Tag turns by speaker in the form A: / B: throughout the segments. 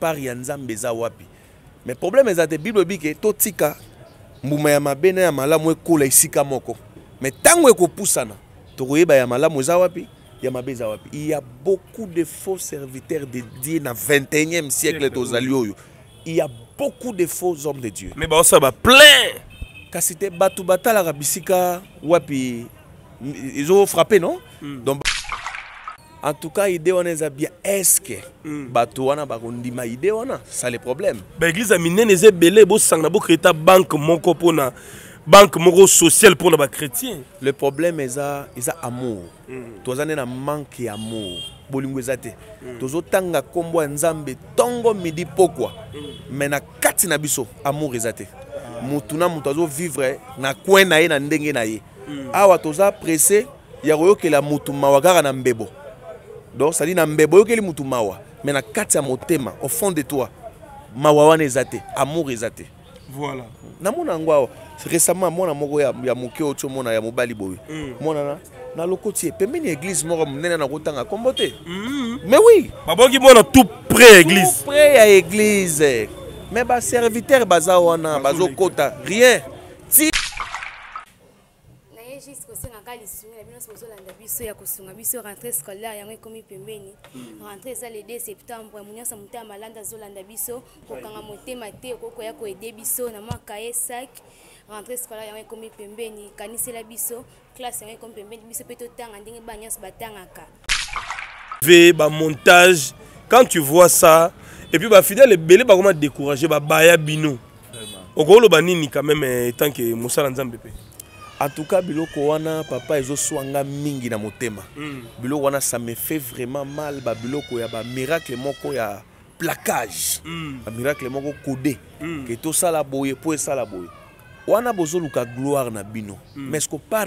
A: part ya nzambe eza wapi mais problème eza te bible ebi ke totika mbuma ya mabe na ya malamu ekola esika moko mais ntango ekopusana tokoyeba ya malamu eza wapi ya mabe eza wapi il y a beaucoup de faux serviteurs de dieu na 21e siècle tozali oyo il y a beaucoup de faux hommes de dieu
B: mais baosala ba plein
A: kasi te bato batalaka bisika wapi ezofrappe non
B: mm.
A: donc En tout cas, idée wana eza bien. Est-ce que
B: mm.
A: bato wana bakondima idée wana? Ça le problème.
B: Ba église minene eza belé bo sangna bo créer ta banque moko pona banque moko sociale pona ba chrétiens.
A: Le problème eza eza amour.
B: Mm.
A: Toza na manque amour. bolingo eza te mm. tozotanga nkombo ya nzambe ntongo midi pokwa mm. me na kati na biso amour eza te ah. motu na moto azovivre na coin na ye na ndenge na ye mm. awa toza presse ya koyokela mutu mawa kaka na mbebo donc cestadire na mbebo oyokeli mutu mawa me na kati ya motema au fond de toi mawa wana eza te amour eza te
B: voilà
A: namona yango awa récemment mwana moko ya, ya moke oyo tiomona ya mobali boye
B: mm.
A: monana na lokoti ye pembeni ya église moko monene nakotanga nkombo te
B: mm.
A: mais oui
B: baboki mwana tout près ya église tout
A: près ya église mais baserviteur baza wana bazokota rien
C: naye juste kosenga kaka lisungi na bino nyonso bozolanda biso ya kosunga biso rentrée scolaire yango ekomi pembeni hmm. rentrée eza le 2 septembre monyonso moto ya malanda azolanda biso kokanga motema te okoki koya koede biso na mwa kaye sac rentrée scolaire yango ekomi pembeni kanisela biso classe yango ekomi pembeni biso mpe totanga ndenge bana nyonso batangaka
B: ve ba montage quand tu vois ça et puis ba fidèle ebele bakoma découragé babaya bino okoloba nini quand même eh, tant que mosala nzambe mpe
A: en tout cas biloko wana papa ezoswa nga mingi na motema mm. biloko wana ça me fait vraiment mal babiloko ya bamiracle moko ya plaquage mm. bamiracle moko kode
B: mm.
A: ke tosala boye mpo esala boye wana bozoluka gloire na bino mm. mais ce que par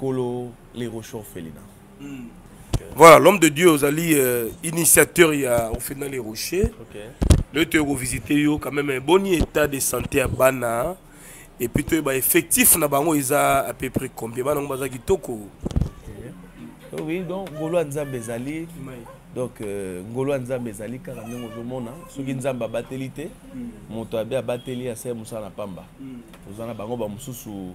A: Kolo les rochons felina hmm.
B: voilà l'homme de dieu ozali euh, initiateur ya ofena les rochers
D: okay.
B: leo toye kovisite yo quand même boni état de santé ya bana et puis toyeba effectif na bango eza à peu près combien bana yango baza kitoko
A: okay. oui donc ngolo ya nzambe ezali donc euh, ngolo ya nzambe ezali kaka ndenge ozomona soki hmm. nzambe abateli te hmm. moto abe abateli asali mosala na pamba hmm. oza na bango bamosusu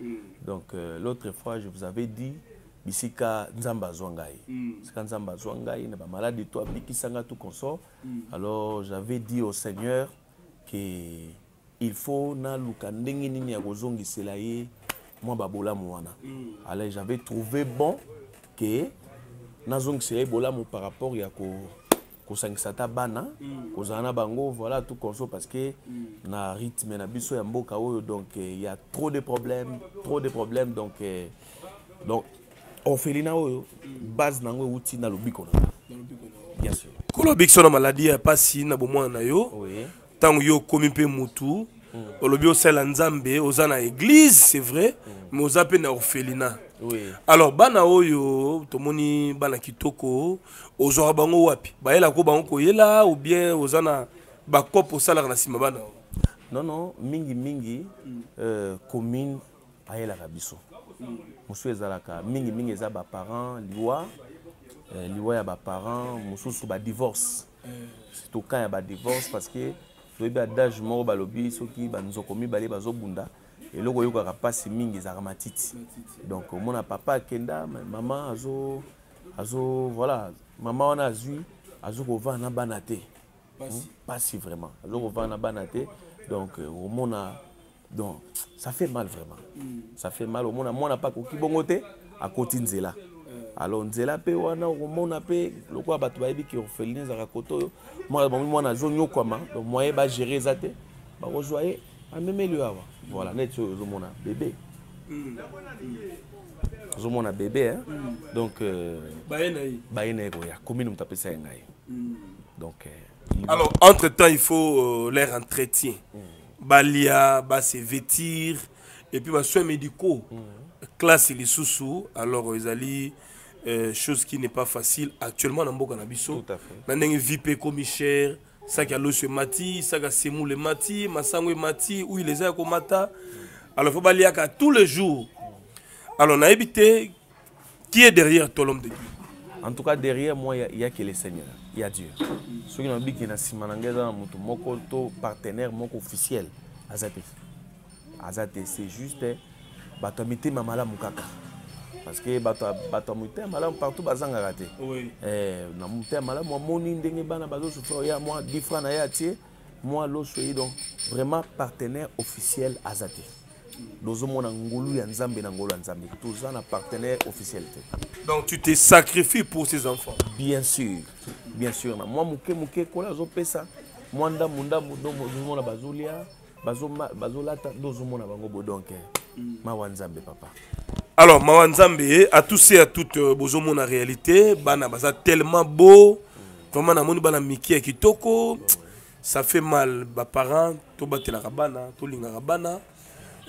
A: mm. donc euh, l'autre fois je vous avais dit bisika nzambe azwa ngai mm. bisika nzambe azwa ngai na bamaladi to abikisa ngai tout consort mm. alors j'avais dit au seigneur que il faut naluka ndenge nini ya kozongisela ye mwa babolamu wana mm. alors j'avais trouvé bon que nazongisela ye bolamu par rapport ya ko kosangisa ata bana mm. kozala na bango voilà tout conso parce que mm. na rythme na biso ya mboka oyo donc il eh, y a trop de problèmes trop de problèmes donc eh, donc orphelina oyo mm. base na yango euti na lobiko na bien sûr
B: kolobi biso na maladie ya pasi na bomwana na yo
A: oui.
B: ntango yo okomi mpe mutu olobi osala nzambe oza na église c'est vrai mais oza mpe na orphelina
A: oui.
B: alors bana oyo tomoni bana kitoko ozwaka bango wapi bayelako bango koyela ou bien oza na bakope osalaka na nsima bana oyo
A: non non mingi mingi euh, commune ayelaka biso mosusu ezalaka mingi mingi eza baparent liwa euh, liwa ya baparent mosusu badivorce surtout cas ya ba divorce parce que toyebi adage moko balobi soki banzoko mibale bazobunda eloko oyokaka mpasi mingi ezalaka matiti donc omona papa akenda mama azo azo voilà mama wana azwi azo kovanda na bana te mpasi vraiment azo kovanda na bana te donc omona donc ça fait mal vraiment mm. ça fait mal omona mwana mpe akoki bongo te akoti nzela alors nzela mpe wana okomona mpe lokola bato bayebi ke orpheline ezalaka kote oyo bamoni mwana azonyokwama donc moye bagere eza te bakozwa ye amemeli yo awa voilà neti oyo ozomona bebe mm. ozomona bebe hein? Mm. donc euh,
B: baye na ye
A: koya commune moto apesa ye ngai mm. donc euh,
B: alors entre temps il faut euh, leur entretien balia ba se vêtir et puis ba soins médicaux mm -hmm. classe lisusu alors ezali euh, chose qui n'est pas facile actuellement na mboka na biso na ndenge vie pe komi cher saki aloso emati saki asemule emati masango emati huile eza ya komata alors fo baliaka tous les jours alors nayebi te Qui est derrière toi, l'homme de Dieu
A: En tout cas, derrière moi, il y, a que le Seigneur, il y a Dieu. Ceux qui ont dit que na simananga za mutu moko to partenaire moko officiel azate. Azate c'est juste eh, bato mitema malamu kaka. Parce que bato bato mitema malamu partout bazanga raté.
B: Oui.
A: Eh na mitema malamu amoni ndenge bana bazo souffrir ya moi 10 francs na ya tie. mwa loso ye donc vraiment partenaire officiel aza te dozomona ngolu ya nzambe na ngolu ya nzambe toza na partenaire officiel te
B: donc tu te sacrifies pour ces enfants
A: bien sûr bien sûr na mwa moke moke kola azopesa mwa ndambu ndambu dozomona bazolia bazolata dozomona bango bodonke mm. mawa nzambe papa
B: alors mawa nzambe à tous et à toutes euh, bozomona réalité bana baza tellement beau vraiment namoni bana mike ya kitoko ça fait mal baparent tobatelaka bana tolingaka bana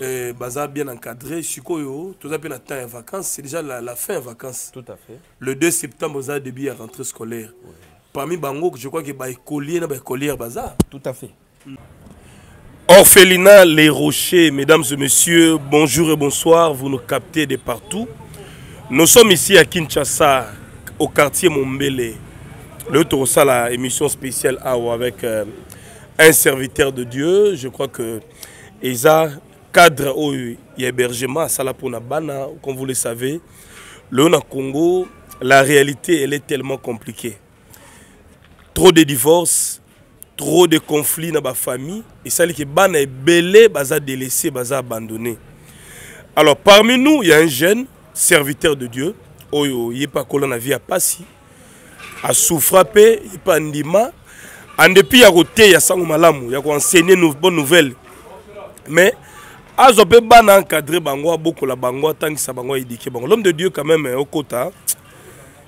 B: euh, baza bien encadré sikoyo toza mpe na temps ya vacances c'est déjà la, la fin ya vacances
A: Tout à fait.
B: le 2 septembre oza début ya rentrée scolaire ouais. parmi bango je crois que baekolier na baekolière baza
A: Tout à fait.
B: Mm. Orphelina, Les Rochers, mesdames et messieurs, bonjour et bonsoir, vous nous captez de partout. Nous sommes ici à Kinshasa, au quartier Mombele. Le tour ça la émission spéciale AO avec euh, un serviteur de Dieu. Je crois que Isa, cadre oh, au hébergement à Bana, comme vous le savez, le Congo, la réalité, elle est tellement compliquée. trop de divorce trop de conflit na bafamille esali ke bana ebele baza délaissé baza abandonné alors parmi nous il y a un jeune serviteur de dieu oyo ye mpe akola na vie ya mpasi asouffra mpe ye mpe andima en dépit ya koteya sango malamu ya koenseigne bonne nouvelle mais azwa mpe bana encadre bango abokola bango atangisa bango aedike bango l'homme de dieu quand même okota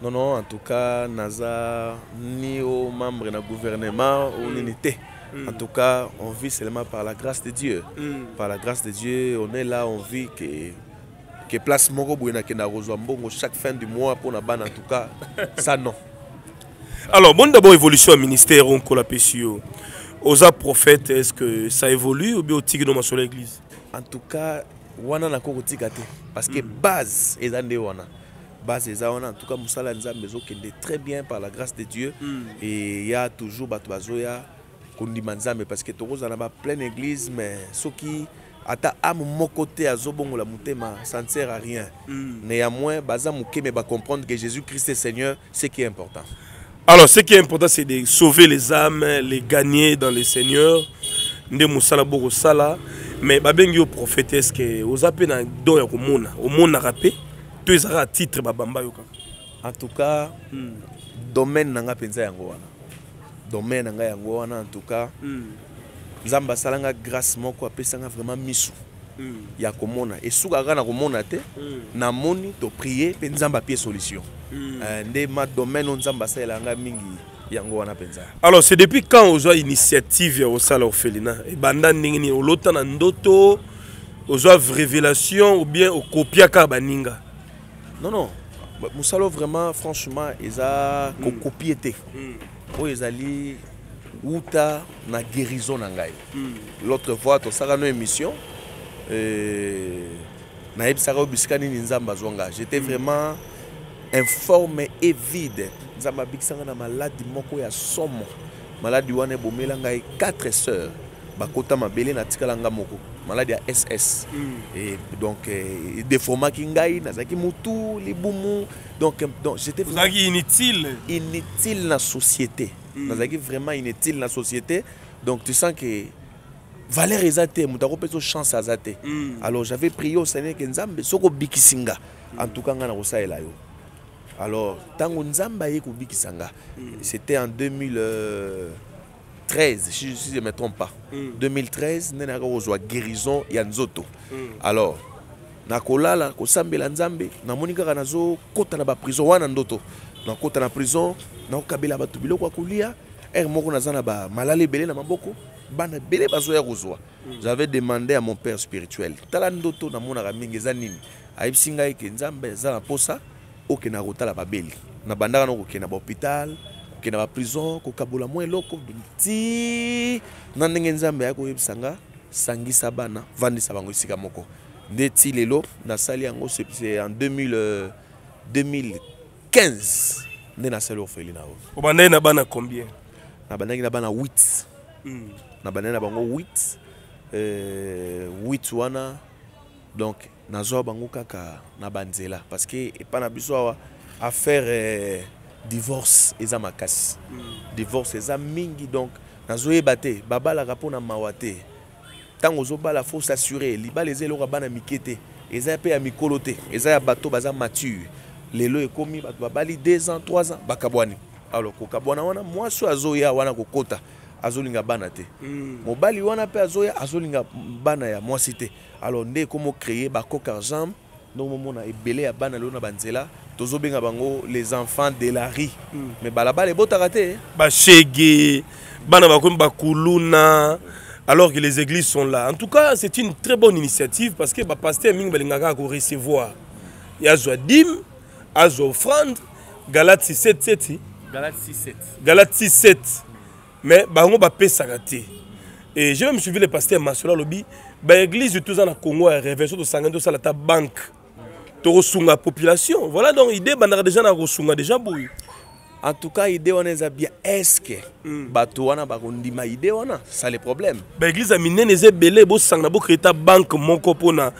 A: Non, non, en tout cas, naza ni au membre na gouvernement ou mm. nini te. Mm. En tout cas, on vit seulement par la grâce de Dieu. Mm. Par la grâce de Dieu, on est là, on vit que que place moko boye nakenda kozwa mbongo chaque fin du mois mpo na bana en tout cas ça non
B: alors bon d'abord évolution ya ministère oyo nkola apesi yo oza prophète est ce que ça évolue ou bien otiki no masolo ya église
A: en tout cas wana nakoki kotika te parce que mm. base eza nde wana base eza wana en tout cas mosala ya nzambe ezokende très bien par la grâce de dieu mm. et ya toujours bato bazoya kondima nzambe parce que tokozala na bapleine église mais soki ata ame moko te azobongola motema ça ne sert à rien mm. néanmoins baza moke mais bacomprendre que jésus christ est seigneur ce qui est important
B: Alors, ce qui est important, c'est de sauver les âmes, les gagner dans le Seigneur. Nde musala boko sala, mais babengi yo prophète est-ce que oza pe na don ya komona, omona rapé, to ezaka titre babamba yo kaka.
A: En tout cas, hmm. domaine nanga penza yango wana. Domaine nanga yango wana en tout cas. Hmm. Nzamba salanga grâce moko apesanga vraiment misu. mm. ya komona esukaka kaka na komona te mm. namoni toprie mpe nzambe apie solution mm. uh, nde ma domaine oyo nzambe asalela ngai mingi yango wana mpenza
B: alors c'est depuis quand ozwa initiative ya kosala orphelina ebanda ndenge nini olota na ndoto ozwa révélation ou bien okopiaka baninga
A: non non mosala vraiment franchement eza kokopie te mm. oyo ezali uta na guérison na ngai hmm. l'autre fois tosaka no émission euh, nayebisaka yo bisika nini nzambe azwa ngai j'étais hmm. vraiment informe et vide nzambe abikisa ngai na maladi moko ya somo maladi wana ebomela ngai 4 sœurs bakota mabele natikala ngai moko maladi ya ss mm. e, donc e, eh, deformaki ngai nazalaki mutu libumu donc, donc j'étais
B: ozalaki inutile
A: inutile na société mm. nazalaki vraiment inutile na société donc tu sens que valeur eza te moto akopesa chance aza te mm. alors j'avais prié au seigneur ke nzambe soki obikisi nga en tout cas nga nakosalela yo alors ntango nzambe aye kobikisa nga mm. c'était en 2000 euh, 13 si je ne me trompe pas mm. 2013 nde nayaka kozwa guérison ya nzoto mm. alors nakolala kosambela nzambe namoni kaka nazokota na baprison wana ndoto nakota na prison nakokabela bato biloko ya kolia ere moko naza na bamalala ebele na maboko bana ebele bazoya kozwa mm. j'avais demandé à mon père spirituel tala ndoto namonaka mingi eza nini ayebisi ngai ke nzambe eza na mposa okendaka kotala babeli na bandaka na kokenda ba hôpital kokenda ba prison kokabola mwa eloko ti na ndenge nzambe ayaki koyebisa nga sangisa bana vandisa bango esika moko nde ti lelo nasali yango c'est en 2000, 2015 euh, nde nasali ofeli na yo
B: obandaki na bana combien
A: nabandaki na bana 8 mm. nabandaki na bango 8 euh, 8 wana donc Nazwa bango kaka na ba nzela parce que epa na biso awa affaire eh, divorce eza makasi. Mm. Divorce eza mingi donc nazoyeba te babalaka mpo na mawa te ntango ozobala faut s'assurer libala eza eloko ya bana mike te eza mpe ya mikolo te eza ya bato baza mature lelo ekomi bato babali 2 ans 3 ans bakabwani alors kokabwana wana mwasi oyo azoya wana kokota azolinga bana te hmm. mobali wana mpe azoya azolinga bana ya mwasi te alors nde ekomo cree ba coq argent donc momona ebele ya bana lelo na banzela tozobenga bango les enfants de la rue mm. mais balabala ebotaka te
B: bashege bana bakomi bakuluna alors que les églises sont là en tout cas c'est une très bonne initiative parce que bapaster mingi balingaka korecevoir ye azwa dime azwa offrande galate 67
D: galate 67
B: galate 67 mais bango bapesaka te et je même suivi le pasteur masolo alobi baeglise toza na congo ya reve so tosangani tosala ata banque tokosunga population voilà donc idée ebandaka déjà na kosunga déjà boye
A: en tout cas idée wana eza bien eske mm. bato wana bakondima idée wana ça le problème
B: baeglise ya minene eza ebele bosangana bocréta banque moko mpona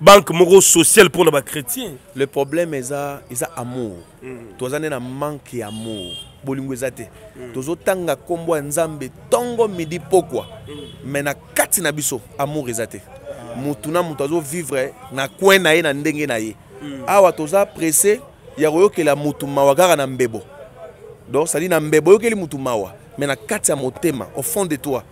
B: banque moko sociale mpona bachrétien
A: le problème eza eza amour mm. toza nde na manque ya amour bolingo eza te mm. tozotanga nkombo ya nzambe ntongo midi pokwa mm. me na kati na biso amour eza te ah. motu na moto azovivre na coin na ye na ndenge na ye mm. awa toza presse ya koyokela motu mawa kaka na mbebo donc sali na mbebo oyokeli motu mawa me na kati ya motema au fond de toi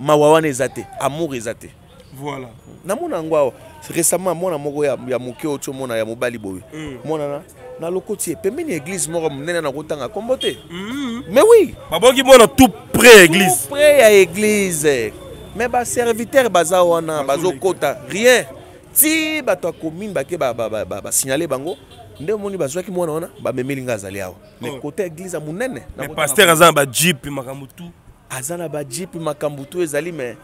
A: mawa wana eza te amour eza te
B: voilà
A: namona yango awa récemment mwana moko ya, ya moke oyo tiomona ya mobali boye
B: mm.
A: monana na lokoti ye pembeni ya église moko monene nakotanga nkombo te mm. mais oui
B: baboki mwana tout près église
A: près ya église mais baserviteur baza wana bazokota rien ti bato ya commune bake basignale bango nde omoni bazwaki mwana wana bamemeli ngai azali awa mais
B: oh.
A: côté église munene
B: mais
A: pasteur
B: aza na ba jeep makambo tout
A: aza na ba jeep makambo tout ezali mais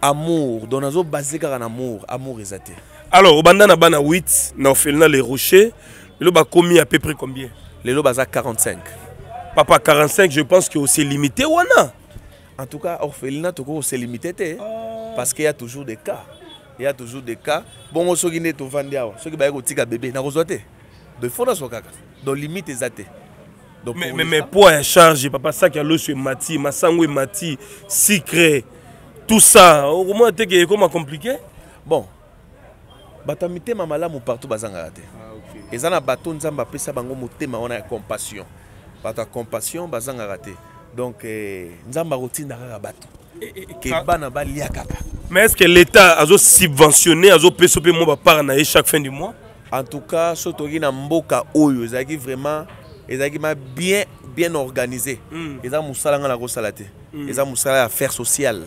A: amour donc nazo base kaka na amour amour eza te
B: alors obanda na bana 8 na orphelinat les rochers lelo bakomi à peu près combien
A: lelo baza 45
B: papa 45 je pense que c'est limité wana
A: en tout cas orphelinat tokoki se limité te oh. parce qu'il y a toujours des cas il y a toujours des cas bongo soki nde tovandi awa soki baye kotika bebe nakozwa te de fo nazwa kaka donc limite eza te donc
B: mais, mais, mais poids ya charge papa saki ya loso emati masango emati sucre tout ça okomona te ke ekoma compliqué
A: bon bato ya mitema malamu partout bazangaka te ah, okay. eza na bato nzambe apesa bango motema wana ya compassion bato ya compassion bazangaka te donc eh, nzambe akotinda kaka bato eh, eh, eh, ke ah. bana balia kaka
B: mais est ce que l'état azo subventionne azopesa mpe mwa bapart na ye chaque fin du mois
A: En tout cas, soki toki na mboka oyo ezalaki vraiment ezalaki ma bien bien organisé.
B: Mm.
A: Eza musala nga na ko sala te. Mm. Eza musala ya affaire sociale.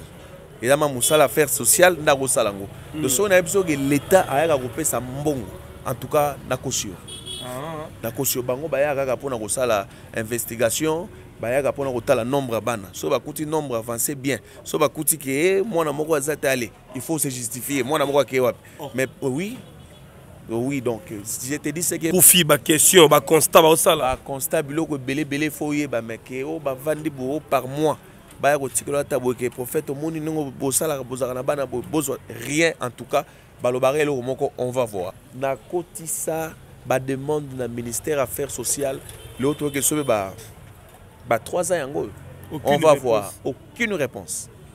A: Eza ma musala affaire sociale nda ko sala ngo. Mm. Donc soki na biso que l'état ayaka ko pesa mbongo. En tout cas, na ko sur. Ah. Na ko sur bango ba yaka kaka pona ko sala investigation bayaka mpona kotala nombre ya bana so bakuti nombre avance bien so bakuti ke eh, mwana moko aza te ale il faut se justifier mwana moko akei wapi oh. mais oh oui oh oui donc je te dis seke
B: kufi baquestion baconstat baosala
A: baconstat biloko ebele ebele fo oyeba meke o bavandi boo par mois baya kotikela ata boyeke prophète omoni ndenge bosalaka bozalaka na bana boye bozwa rien en tout cas balobaka eloko moko on va voir nakotisa bademande na ministère affaires sociales leo toyoki sobe ba 3 ans yango oyo on va voir aucune réponse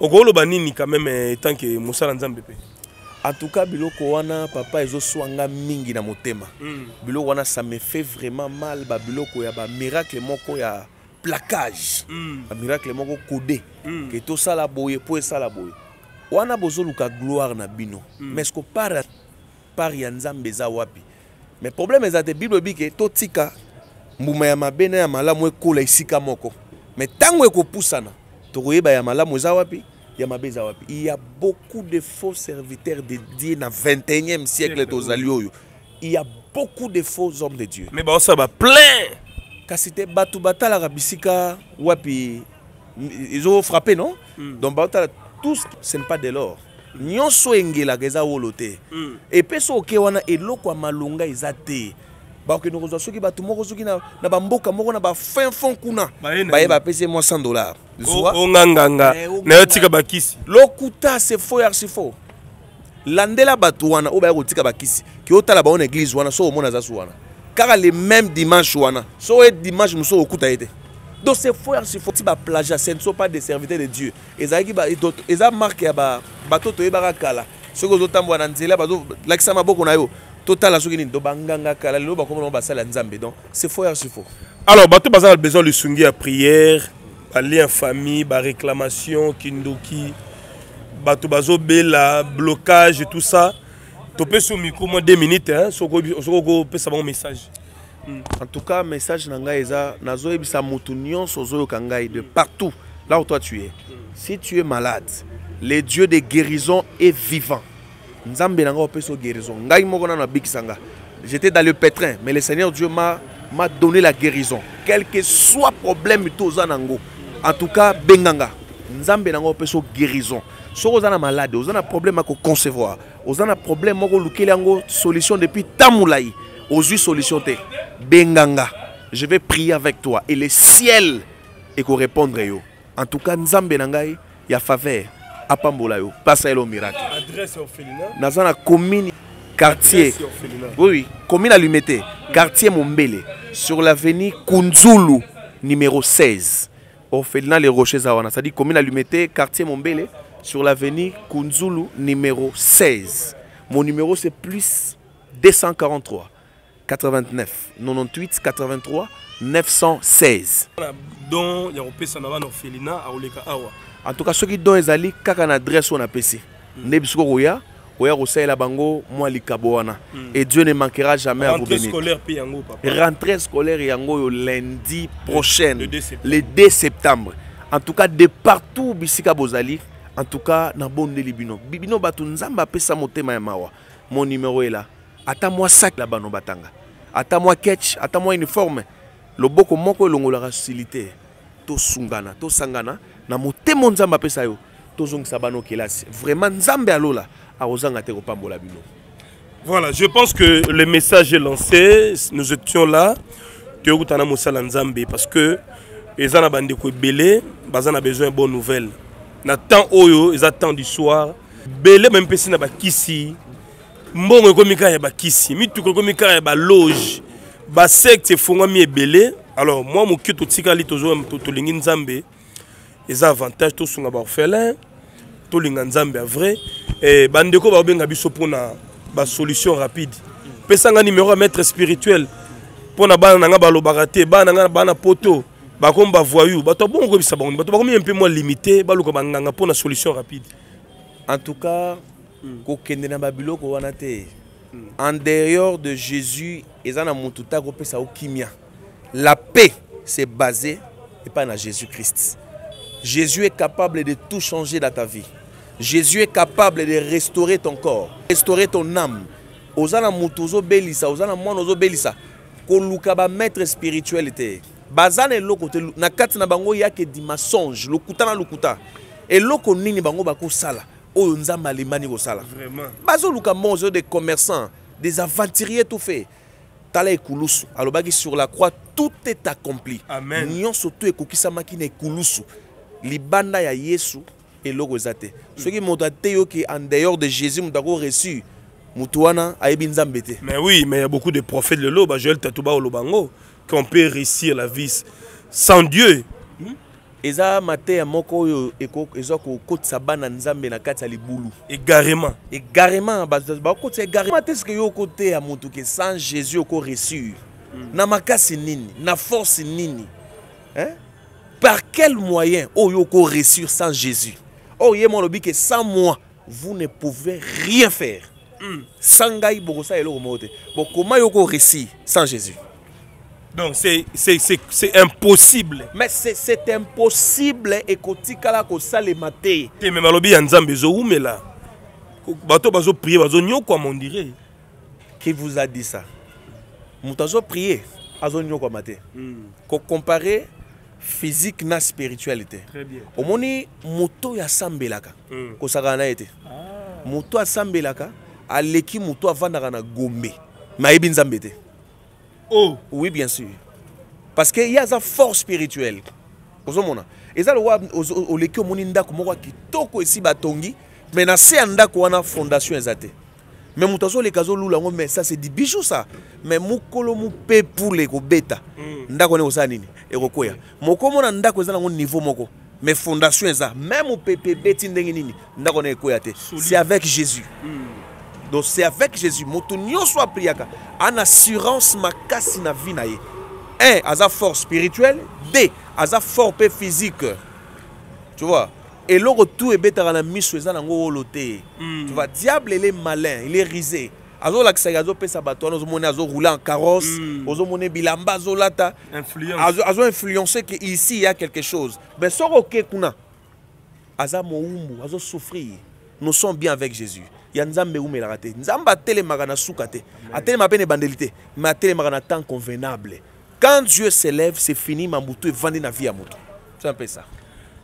B: okoloba nini quand même eh, tant que mosala nzambe mpe
A: en tout cas biloko wana papa ezoswa nga mingi na motema mm. biloko wana ça me fait vraiment mal babiloko ya bamiracle moko ya placage mm. bamiracle moko code mm. ke tosala boye mpo esala boye wana bozoluka gloire na bino mm. mais ce que par Part ya Nzambe eza wapi? Mais problème eza te Bible elobi ke totika mbuma ya mabe na ya malamu ekola esika moko. Mais ntango ekopusana tokoyeba ya malamu eza wapi ya mabe eza wapi. Il y a beaucoup de faux serviteurs de Dieu na 21e siècle tozali oyo. Il y a beaucoup de faux hommes de Dieu.
B: Mais baosala ba plein
A: kasi te bato batalaka bisika wapi ezo frappe non mm. donc baotala tout ce n'est pas de l'or nyonso engelaka eza wolo te
B: mm.
A: epe so oke wana eloko ya malonga eza te bakokende kozwa soki bato moko soki na, na bamboka moko na bafin fond kuna
B: baye
A: bapesi mwa 100 dollar zwa
B: onganganga oh, oh,
A: eh, oh,
B: na yo tika bakisi
A: lokuta se faux arsi faux landela bato wana oyo baya kotika bakisi ke otala bango na eglise wana soki omona aza su wana kaka le même dimanche wana soki oye dimanche mosusu okuta ye te donc c'est faux ya sifoti baplagia ce ne sont pas des serviteurs de dieu ezalaki eza marke ya bato toyebaka kala soki ozotambola na nzela bazolakisa maboko na yo totala soki nini to banganga kala lelo bakoma bango basala nzambe donc c'est faux ya sifo
B: alors bato bazala besoin lisungi ya prière ba lien famille ba réclamation kindoki bato bazobela blocage tout ça topesi micro mwa 2 minutes hein, soki okopesa bango message hmm.
A: en tout cas message na ngai eza nazoyebisa motu nyonso ozoyoka ngai de partout là où toi tu es si tu es malade le dieu de guérison est vivant Nzambe na nga opesa guérison. Ngai moko na nabikisa nga. J'étais dans le pétrin, mais le Seigneur Dieu m'a m'a donné la guérison. Quel que soit problème to oza nango. En tout cas, benganga. Nzambe na nga opesa guérison. Soko oza na malade, oza na problème à concevoir. Oza na problème moko lukeli yango solution depuis tamulayi. Ozui solution te. Benganga. Je vais prier avec toi et le ciel et qu'on répondre yo. En tout cas nzambe na ngai ya faveur apambola yo pasa yelo miracle.
B: Adresse orphelinat.
A: Naza na commune quartier. Oui oui, commune à Lumete, quartier Mombele sur l'avenue Kunzulu numéro 16. Orphelinat les Rochers Zawana, c'est-à-dire commune à Lumete, quartier Mombele sur l'avenue Kunzulu numéro 16. Mon numéro c'est plus 243 89 98 83 916
B: don ya kopesa na bana orphelina akoleka awa
A: en tout cas soki don ezali kaka na adresse oyo napesi mm. nde bisiko koya oya kosalela bango mwa likabo wana mm. et dieu ne manquera jamais à vous bénir rentrée scolaire yango oyo lundi prochaine
B: le 2 septembre,
A: le 2 septembre. en tout cas de partout bisika bozali en tout cas nabondeli bino bino bato nzambe apesa motema ya mawa mon numéro est là ata mwa sac na bano batanga ata mwa ketch ata mwa uniforme loboko moko elongolaka silite tosungana tosangana na motema oyo nzambe apesa yo tozongisa bano kelasi vraiment nzambe alola akozanga te kopambola bino
B: voilà je pense que le message est lancé nous étions là toyokutana mosala nzambe parce que eza na bandeko ebele baza na besoin ya bonne nouvelle na temps oyo eza temps du soir bele bamipesi na bakisi mbongo ekomi kaka ya bakisi mituka ekomi kaka ya baloge basecte efongwami ebele alors mwa moke totikali tolingi nzambe eza avantage tosunga baorphelin tolinga nzambe ya vrai eh, bandeko bakobenga biso mpona basolution rapide pesanga numero ya maître spirituel mpo na bana na ngai balobaka te bana na ngai bana poto bakomi bavoyou bato ya bongo koyebisa bango bato bakomi mpe mwa limité baluka banganga mpo na solution rapide
A: en tout cas hmm. kokende na babiloko wana te hmm. en dehors de jésus eza na motu te akopesa yo kimia la paix c'est basé epai na jésus christ jésus est capable de tout changer dans ta vie jésus est capable de restaurer ton corps restaurer ton âme oza na motu ozobelisa oza na mwana ozobelisa koluka bamaître spirituel te baza na eloko te na kati na bango yake di massange lokuta na lokuta eloko nini bango bakosala oyo nzambe alembani kosala bazoluka monzo des commerçants des aventuriers tout fait tala ekulusu alobaki sur la croix tout est accompli nyonso to ekokisamaki na ekulusu libanda ya yesu eloko eza te soki moto ateyoki en dehors de jésus moto ako reçu moto wana ayebi nzambe te
B: mais oui mais ya beaucoup de prophètes lelo bajoel tatuba oloba yango qu'on peut réussir la vie sans dieu hmm?
A: eza mateya moko oyo eza kokotisa bana nzambe na kati ya libulu egarement egarement bakotisa egarement te seke yo okoteya motu ke sans jésus oko réussir mm. na makasi nini na force nini hein? par quel moyen oyo oko réussir sans jésus oyo oh, ye mo alobi ke sans moi vous ne pouvez rien faire mm. sans ngai bokosala eloko moko te bokoma yo ko récit sans jésus
B: donc c'est impossible
A: mais c'est impossible ekotikala kosalema te
B: te me malobi ya nzambe ezowumela bato bazoprie bazonyokwama ondire
A: qui vous a dit ça moto azoprie azonyokwama te mm. kocompare physique na spiritualité omoni moto oyo asambelaka
B: mm.
A: kosakana na ye te ah. moto asambelaka aleki moto avandaka na gombe mayebi nzambe te
B: oh.
A: oui bien sûr parce que ye aza fort spirituel ozomona eza lokola oleki omoni ndako moko ya kitoko esi batongi mais na se ya ndako wana fondation eza te mais moto azoleka azolula yango mais ça c'est du bijou ça mais mokolo mopepule ekobeta mm. ndako wana ekosala nini ekokweya mokomona ndako eza nango niveau moko mais fondation eza même mopepe ebeti ndenge nini ndako na ekoya te c'est avec jésus mm. donc c'est avec jésus moto nyonso apriaka ana assurance makasi na vie na ye un aza fort spirituel d aza fort mpe physique tu vois eloko tout ebetaka na miso eza nango wolo te mm. tu vois diable ele malin ele risé azolakisa ye azopesa bato wana ozomona azoroule en carrosse mm. ozomona bilamba azolata azo influence ke ici ya quelque chose mais soki oke kuna aza mowumbu azosouffrir nous sommes bien avec jésus ya nzambe eumelaka te nzambe atelemaka na suka te atelemaka mpe na ebandeli te mais atelemaka na temps convenable quand dieu s'élève c'est fini mambutu evandi na vie ya moto c'est un peu ça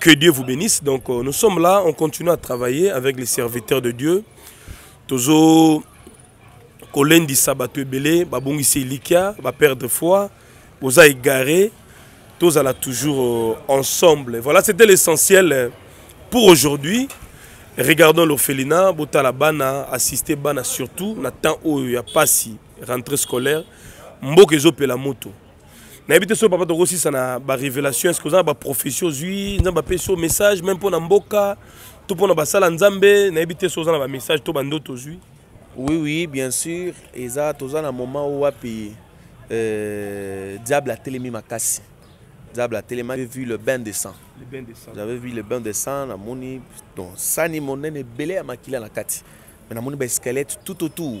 B: Que Dieu vous bénisse. Donc euh, nous sommes là, on continue à travailler avec les serviteurs de Dieu. Tozo kolendisa bato ebele babongisi elikia baperdre foi boza égaré tozala toujours euh, ensemble voilà c'était l'essentiel euh, pour aujourd'hui regardons l'orphelinat botala bana assister bana surtout na temps oyo ya pasi rentrée scolaire mboka ezopela moto nayebi te soki papa tokosisa na barévélation eske oza na baprofession ozwi nzambe apesi yo message meme mpo na mboka to mpo na basala nzambe nayebi te soki oza na bamessage to bandoto ozwi
A: oui oui bien sûr eza toza na moment oyo wapi euh, diable atelemi makasi diable atelema j'avais vu le bain de sang j'avais vu le bain de sang namoni sani monene ebele ya makila na kati me namoni baescalette tout autour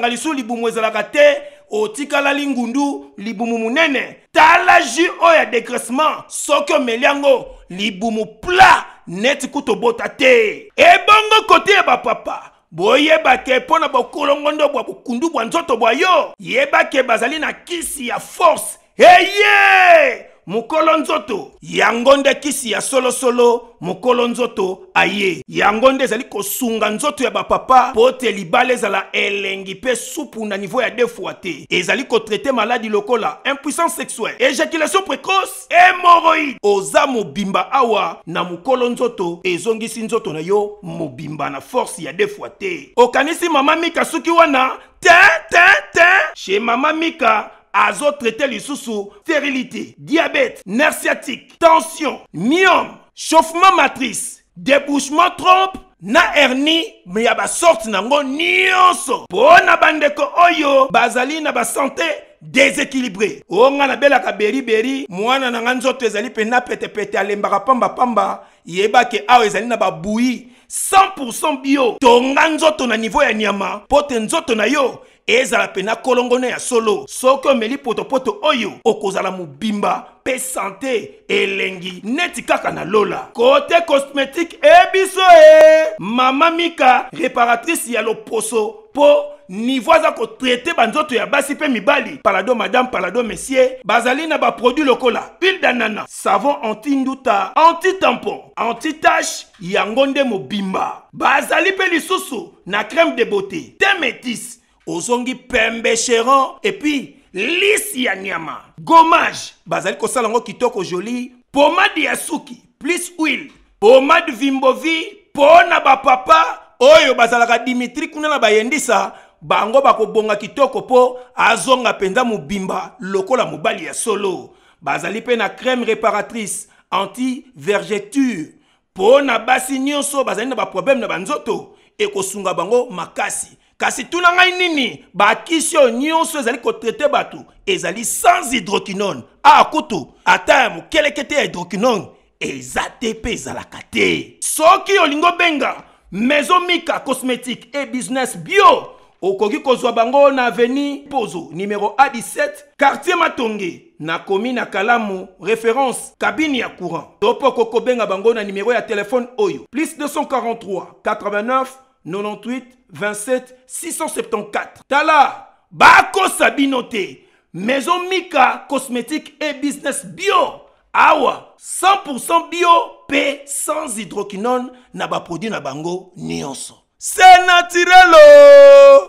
E: nga lisusu libumu ezalaka te otikalali ngundu libumu monene tala jus oyo ya degraissement soki omeli yango libumu pla neti kutu obota te ebongo kote ya bapapa boyeba ke mpo na bokolongondo bwa bokundu bwa nzoto bwa yo yeba ke bazali na kisi ya force Eye! Mokolo nzoto. Yango nde kisi ya solo solo, mokolo nzoto aye. Yango nde ezali kosunga nzoto ya bapapa mpo te libala ezala elengi mpe supu na niveau ya deux fois te. Ezali kotraite maladi lokola impuissance sexuelle, ejaculation precoce, hemorroïde. Oza mobimba awa na mokolo nzoto ezongisi nzoto na yo mobimba na force ya deux fois te. Okanisi mama Mika asuki wana? Te te te! Chez mama Mika azo traite lisusu sterilité diabète nerf sciatique tension miome chauffement matrice debouchement trompe na hernie me ya basorte na yango nyonso mpo na bandeko oyo bazali na basante deséquilibré o ngai nabelaka beriberi mwana na ngai nzoto ezali mpenza petepete alembaka pambapamba yeba ke awa ezali na babui 100 bio tonga nzoto na nivo ya nyama mpo te nzoto na yo ezala pena kolongono ya solo soki omeli potopoto oyo okozala mobimba mpe sante elengi neti kaka na lola kote cosmetique ebiso e mama mika reparatrice ya loposo mpo nivo aza kotraite banzoto ya basi mpe mibali palado madame palado monsieur bazali na baproduit lokola huile danana savon antinduta antitampon antitache yango nde mobimba bazali mpe lisusu na crème de beauté te métis ozongi pembe cheron epuis lisi ya nyama gommage bazali kosala yango kitoko joli pomade ya suki plus huile pomade vimbovi mpo na bapapa oyo bazalaka dimitri kuna na bayendisa bango bakobonga kitoko mpo azonga mpenza mobimba lokola mobali ya solo bazali mpe na crème réparatrice anti vergeture mpo na basi nyonso bazali na baproblème na banzoto ekosunga bango makasi kasi tuna ngai nini bakisi oyo nyonso ezali kotraite bato ezali sans hydroquinone awa ah, kutu ata ya mokelekete ya hydroquinone eza te mpe ezalaka te soki olingi obenga maison mika cosmétique et business bio okoki kozwa bango na avenue pozo numero a 17 quartier matonge Nakomi na kalamu reference cabine ya courant to mpe okoki kobenga bango na nimero ya telefone oyo plus 243 89 98 27 674. Tala! Bakosa bino te! Maison Mika Cosmétique et Business Bio awa 100% bio mpe sans hydroquinone na baproduit na bango nyonso. C'est naturel! Oh!